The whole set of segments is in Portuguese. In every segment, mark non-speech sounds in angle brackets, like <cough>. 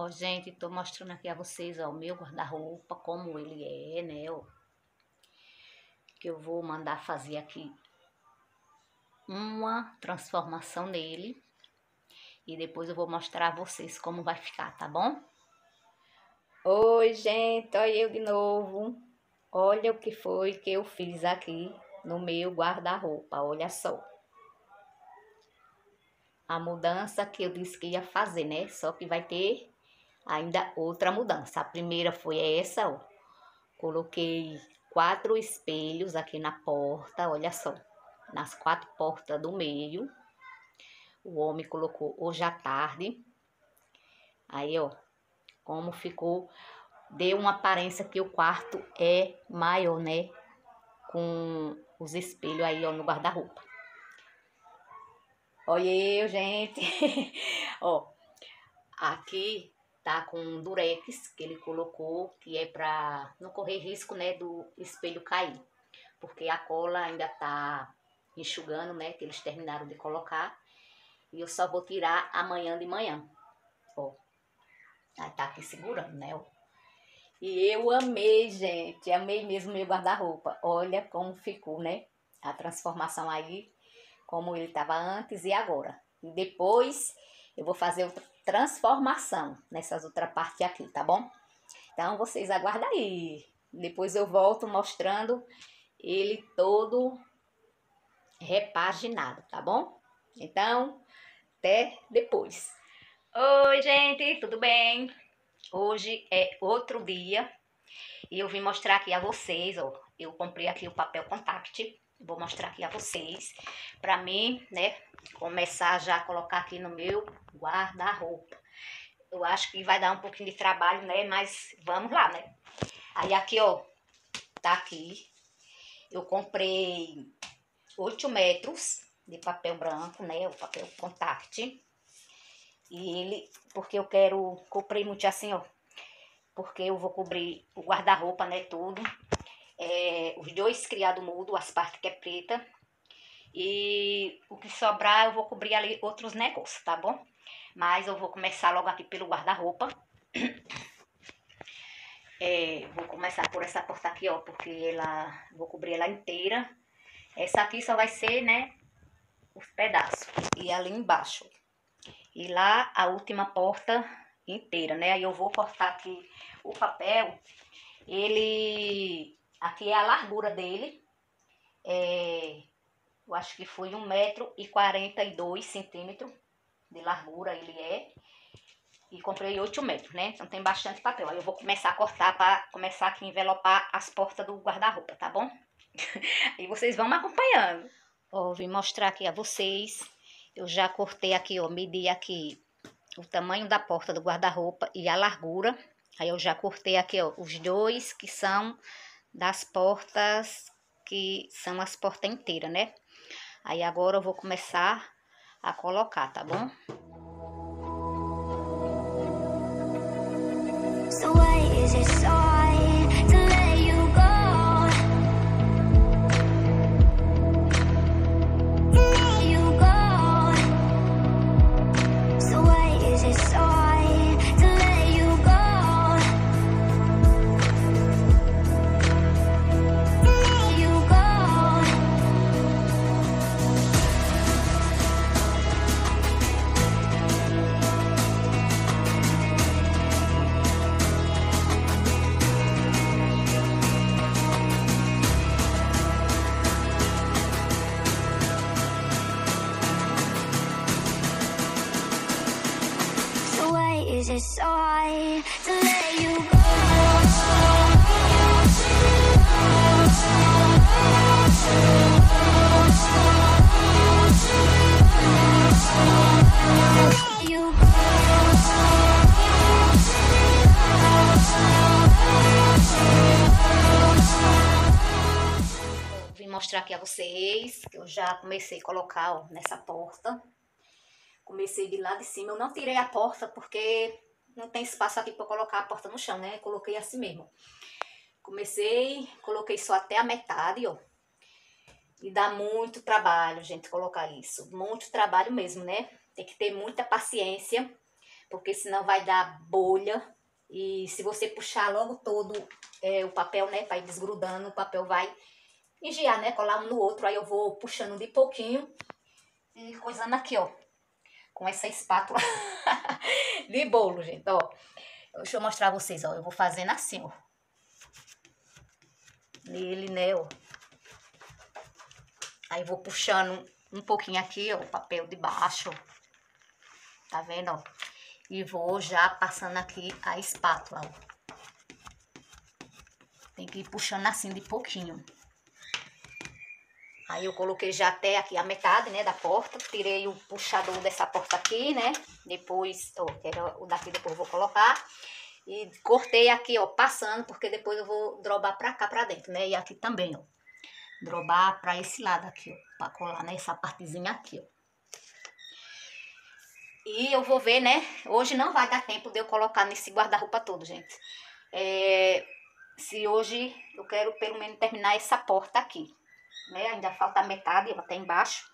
Ó, gente, tô mostrando aqui a vocês, ó, o meu guarda-roupa, como ele é, né, ó. Que eu vou mandar fazer aqui uma transformação nele. E depois eu vou mostrar a vocês como vai ficar, tá bom? Oi, gente, olha eu de novo. Olha o que foi que eu fiz aqui no meu guarda-roupa, olha só. A mudança que eu disse que ia fazer, né? Só que vai ter ainda outra mudança. A primeira foi essa, ó. Coloquei quatro espelhos aqui na porta, olha só. Nas quatro portas do meio. O homem colocou hoje à tarde. Aí, ó, como ficou, deu uma aparência que o quarto é maior, né? Com os espelhos aí, ó, no guarda-roupa. Olha eu, gente. <laughs> ó, aqui tá com um durex que ele colocou, que é pra não correr risco, né, do espelho cair. Porque a cola ainda tá enxugando, né, que eles terminaram de colocar. E eu só vou tirar amanhã de manhã. Ó. Aí tá aqui segurando, né, ó. E eu amei, gente. Amei mesmo meu guarda-roupa. Olha como ficou, né? A transformação aí, como ele tava antes e agora. E depois eu vou fazer outra transformação nessas outras partes aqui, tá bom? Então, vocês aguardem aí. Depois eu volto mostrando ele todo repaginado, tá bom? Então, até depois. Oi, gente, tudo bem? Hoje é outro dia e eu vim mostrar aqui a vocês, ó. Eu comprei aqui o papel contact, vou mostrar aqui a vocês, pra mim, né, começar já a colocar aqui no meu guarda-roupa. Eu acho que vai dar um pouquinho de trabalho, né, mas vamos lá, né. Aí aqui, ó, tá aqui, eu comprei 8 metros de papel branco, né? O papel contact. E ele, porque eu quero, comprei muito assim, ó. Porque eu vou cobrir o guarda-roupa, né? Tudo. É, os dois criado mudo, as partes que é preta. E o que sobrar eu vou cobrir ali outros negócios, tá bom? Mas eu vou começar logo aqui pelo guarda-roupa. <clears throat> É, vou começar por essa porta aqui, ó, porque ela, vou cobrir ela inteira. Essa aqui só vai ser, né, os pedaços. E ali embaixo. E lá a última porta inteira, né? Aí eu vou cortar aqui o papel. Ele... Aqui é a largura dele. É... Eu acho que foi 1,42m centímetros de largura ele é. E comprei 8 metros, né? Então tem bastante papel. Aí eu vou começar a cortar para começar aqui a envelopar as portas do guarda-roupa, tá bom? <laughs> e vocês vão me acompanhando. Ó, vim mostrar aqui a vocês. Eu já cortei aqui, ó, medi aqui o tamanho da porta do guarda-roupa e a largura. Aí eu já cortei aqui, ó, os dois que são das portas que são as portas inteiras, né? Aí agora eu vou começar a colocar, tá bom? So why is it so Vim mostrar aqui a vocês que eu já comecei a colocar ó, nessa porta Comecei de lá de cima. Eu não tirei a porta porque não tem espaço aqui para colocar a porta no chão, né? Coloquei assim mesmo. Comecei, coloquei só até a metade, ó. E dá muito trabalho, gente, colocar isso. Muito trabalho mesmo, né? Tem que ter muita paciência porque senão vai dar bolha. E se você puxar logo todo é, o papel, né, ir desgrudando, o papel vai engiar, né, colar um no outro. Aí eu vou puxando de pouquinho e coisando aqui, ó, com essa espátula <laughs> de bolo, gente, ó. Deixa eu mostrar pra vocês, ó, eu vou fazendo assim, ó. Nele, né, ó. Aí vou puxando um pouquinho aqui, ó, o papel de baixo. Tá vendo, ó? E vou já passando aqui a espátula, ó. Tem que ir puxando assim de pouquinho. Aí eu coloquei já até aqui a metade, né, da porta. Tirei o puxador dessa porta aqui, né. Depois, ó, que era o daqui depois eu vou colocar. E cortei aqui, ó, passando, porque depois eu vou drobar pra cá, pra dentro, né. E aqui também, ó drobar para esse lado aqui, ó, para colar nessa partezinha aqui, ó. E eu vou ver, né, hoje não vai dar tempo de eu colocar nesse guarda-roupa todo, gente. É, se hoje eu quero pelo menos terminar essa porta aqui, né, ainda falta metade, até embaixo.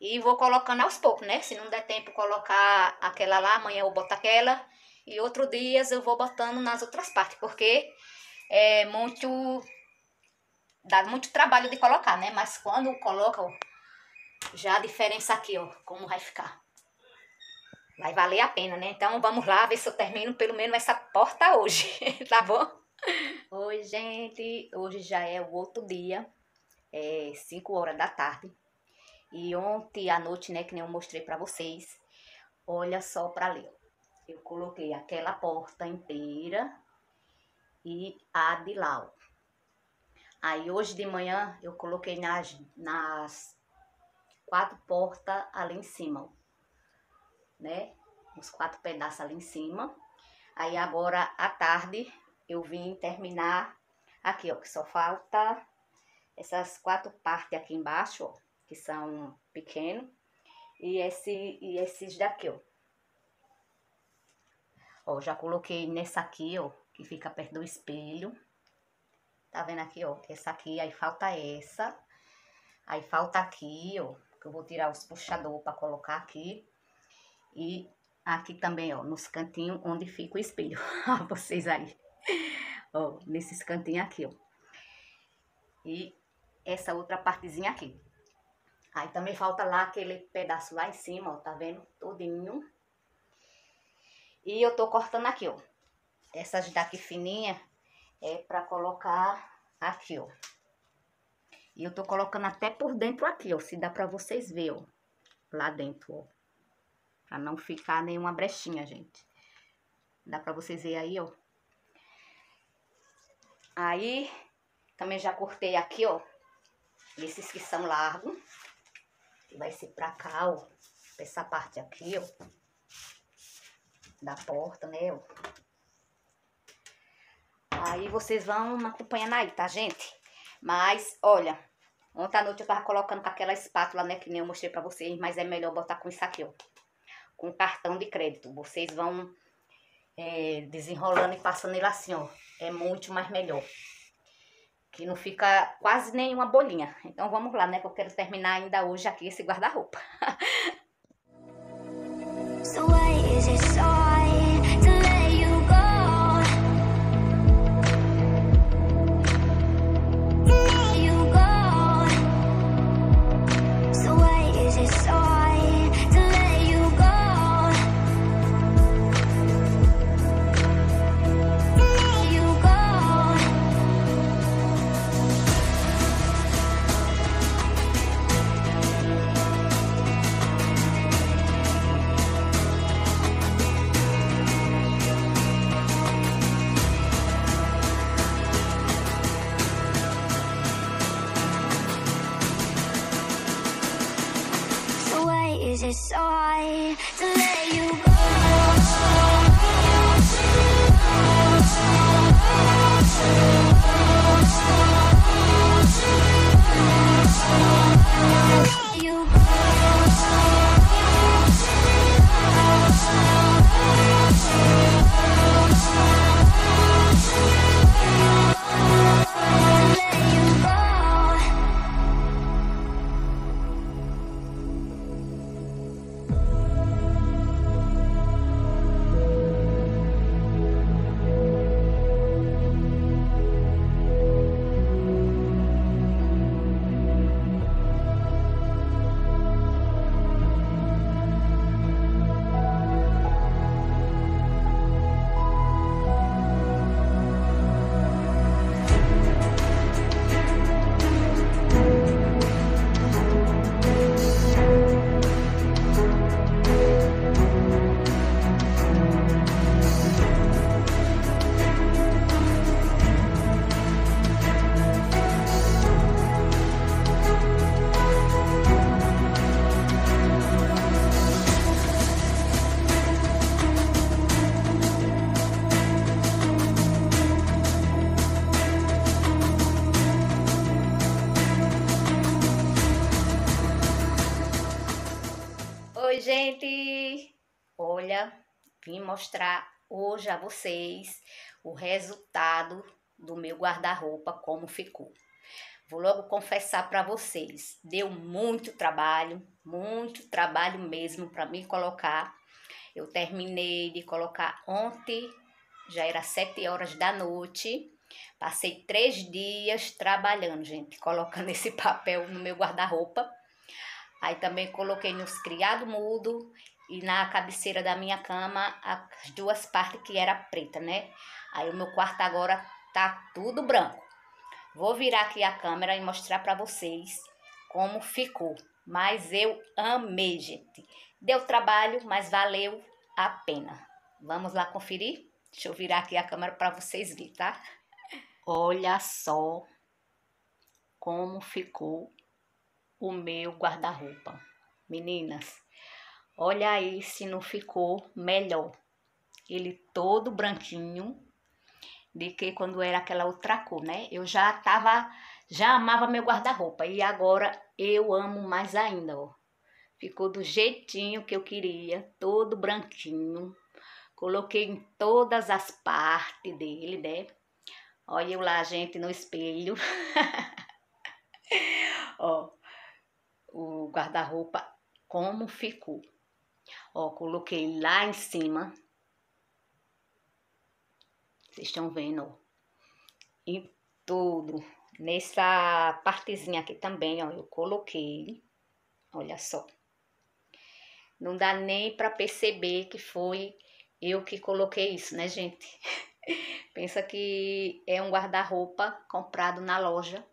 E vou colocando aos poucos, né, se não der tempo colocar aquela lá, amanhã eu boto aquela. E outros dias eu vou botando nas outras partes, porque é muito dá muito trabalho de colocar, né? Mas quando coloca, já a diferença aqui, ó, como vai ficar. Vai valer a pena, né? Então vamos lá ver se eu termino pelo menos essa porta hoje, <laughs> tá bom? Oi, gente. Hoje já é o outro dia, é 5 horas da tarde. E ontem à noite, né, que nem eu mostrei pra vocês, olha só pra ler. Eu coloquei aquela porta inteira e a de lá, ó. Aí hoje de manhã eu coloquei nas, nas quatro portas ali em cima, ó, né? Os quatro pedaços ali em cima. Aí agora à tarde eu vim terminar aqui, ó, que só falta essas quatro partes aqui embaixo, ó, que são pequenos. E, esse, e esses daqui, ó. Ó, já coloquei nessa aqui, ó, que fica perto do espelho. Tá vendo aqui, ó? Essa aqui, aí falta essa. Aí falta aqui, ó. Que eu vou tirar os puxadores pra colocar aqui. E aqui também, ó, nos cantinhos onde fica o espelho. <laughs> Vocês aí. Ó, nesses cantinhos aqui, ó. E essa outra partezinha aqui. Aí também falta lá aquele pedaço lá em cima, ó, tá vendo? Todinho. E eu tô cortando aqui, ó. Essas daqui fininha, é pra colocar aqui, ó. E eu tô colocando até por dentro aqui, ó, se dá pra vocês verem, ó. Lá dentro, ó. Pra não ficar nenhuma brechinha, gente. Dá pra vocês verem aí, ó. Aí, também já cortei aqui, ó. Esses que são largos. Vai ser pra cá, ó. Essa parte aqui, ó. Da porta, né, ó. Aí vocês vão acompanhando aí, tá, gente? Mas, olha, ontem à noite eu tava colocando com aquela espátula, né, que nem eu mostrei pra vocês, mas é melhor botar com isso aqui, ó. Com cartão de crédito. Vocês vão é, desenrolando e passando ele assim, ó. É muito mais melhor. Que não fica quase nenhuma bolinha. Então vamos lá, né, que eu quero terminar ainda hoje aqui esse guarda-roupa. so vim mostrar hoje a vocês o resultado do meu guarda-roupa, como ficou. Vou logo confessar para vocês, deu muito trabalho, muito trabalho mesmo para mim colocar. Eu terminei de colocar ontem, já era sete horas da noite. Passei três dias trabalhando, gente, colocando <laughs> esse papel no meu guarda-roupa. Aí também coloquei nos criado mudo e na cabeceira da minha cama as duas partes que era preta, né? Aí o meu quarto agora tá tudo branco. Vou virar aqui a câmera e mostrar para vocês como ficou. Mas eu amei, gente. Deu trabalho, mas valeu a pena. Vamos lá conferir? Deixa eu virar aqui a câmera para vocês verem, tá? Olha só como ficou o meu guarda-roupa. Meninas, olha aí se não ficou melhor. Ele todo branquinho, de que quando era aquela outra cor, né? Eu já tava, já amava meu guarda-roupa e agora eu amo mais ainda, ó. Ficou do jeitinho que eu queria, todo branquinho. Coloquei em todas as partes dele, né? Olha eu lá, gente, no espelho. <laughs> ó, o guarda-roupa como ficou. Ó, coloquei lá em cima vocês estão vendo, ó. E tudo. Nessa partezinha aqui também, ó, eu coloquei. Olha só. Não dá nem para perceber que foi eu que coloquei isso, né, gente? <laughs> Pensa que é um guarda-roupa comprado na loja,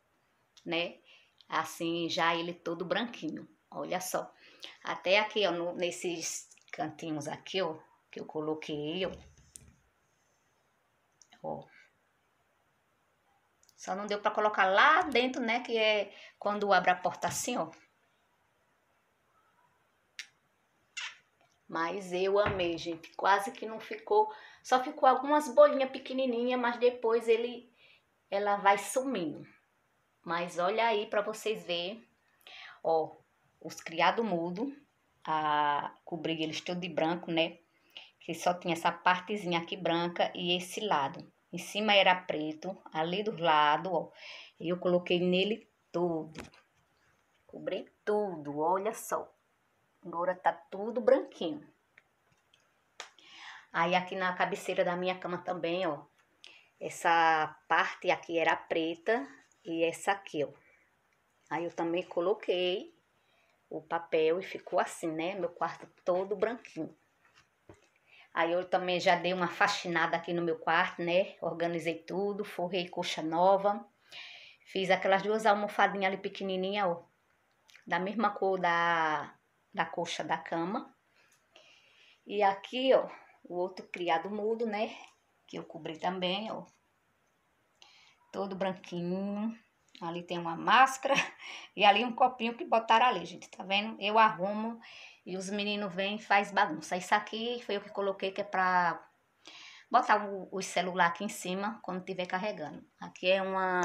né? Assim, já ele todo branquinho. Olha só. Até aqui, ó, no, nesses cantinhos aqui, ó, que eu coloquei, ó Ó. Só não deu para colocar lá dentro, né? Que é quando abre a porta assim, ó. Mas eu amei, gente. Quase que não ficou. Só ficou algumas bolinhas pequenininhas, mas depois ele, ela vai sumindo. Mas olha aí para vocês verem. Ó, os criado mudo. A, cobri eles todo de branco, né? Que só tinha essa partezinha aqui branca e esse lado. Em cima era preto, ali do lado, ó. Eu coloquei nele tudo. Cobri tudo, olha só. Agora tá tudo branquinho. Aí aqui na cabeceira da minha cama também, ó. Essa parte aqui era preta e essa aqui, ó. Aí eu também coloquei o papel e ficou assim, né? Meu quarto todo branquinho. Aí eu também já dei uma faxinada aqui no meu quarto, né? Organizei tudo, forrei coxa nova. Fiz aquelas duas almofadinhas ali pequenininha, ó. Da mesma cor da, da coxa da cama. E aqui, ó, o outro criado mudo, né? Que eu cobri também, ó. Todo branquinho. Ali tem uma máscara <laughs> e ali um copinho que botaram ali, gente. Tá vendo? Eu arrumo e os meninos vêm e faz bagunça. Isso aqui foi eu que coloquei que é pra botar o, o celular aqui em cima quando estiver carregando. Aqui é uma,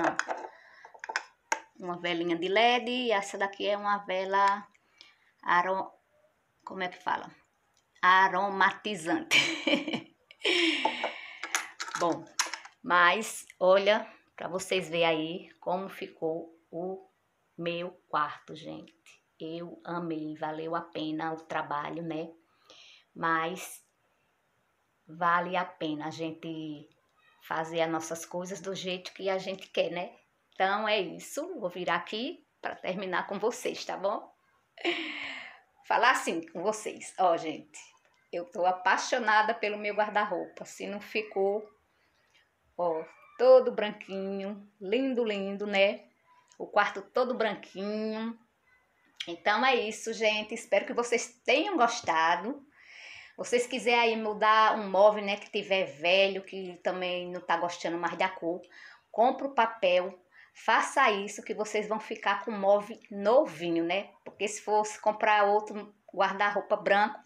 uma velinha de LED e essa daqui é uma vela arom, como é que fala? Aromatizante. <laughs> Bom, mas olha para vocês verem aí como ficou o meu quarto, gente. Eu amei, valeu a pena o trabalho, né? Mas vale a pena a gente fazer as nossas coisas do jeito que a gente quer, né? Então é isso, vou virar aqui para terminar com vocês, tá bom? <laughs> Falar assim com vocês, ó, gente. Eu tô apaixonada pelo meu guarda-roupa. Se não ficou, ó, todo branquinho, lindo, lindo, né? O quarto todo branquinho. Então é isso, gente. Espero que vocês tenham gostado. Vocês quiserem aí mudar um móvel, né, que tiver velho, que também não tá gostando mais da cor, compra o papel, faça isso que vocês vão ficar com um móvel novinho, né? Porque se fosse comprar outro guarda-roupa branco,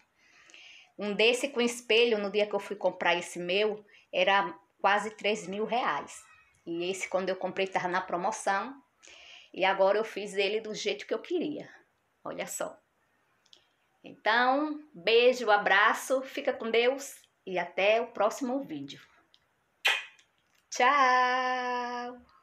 um desse com espelho, no dia que eu fui comprar esse meu, era quase 3 mil reais. E esse, quando eu comprei, estava na promoção. E agora eu fiz ele do jeito que eu queria. Olha só. Então, beijo, abraço, fica com Deus e até o próximo vídeo. Tchau!